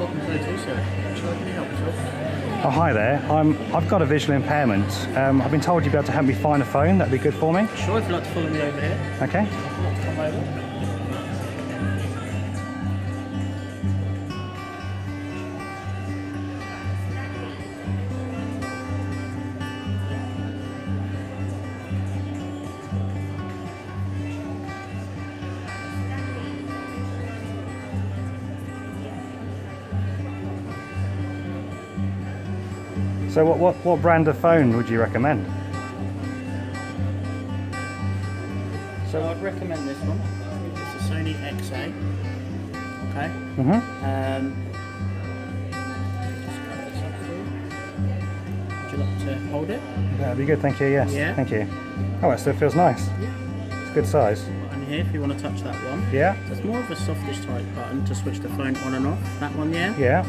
Go to, sir. Shall I can help yourself? Oh, hi there. I'm, I've got a visual impairment. Um, I've been told you'd be able to help me find a phone. That'd be good for me. Sure, if you'd like to follow me over here. Okay. If you'd like to come over. So, what, what, what brand of phone would you recommend? So I'd recommend this one. It's a Sony XA. Okay. Mm-hmm. Um, just grab this up for you. Would you like to hold it? That'd be good. Thank you. Yes. Yeah. Thank you. Oh, it still feels nice. Yeah. It's a good size. Button here if you want to touch that one. Yeah. It's more of a softish type button to switch the phone on and off. That one, yeah. Yeah.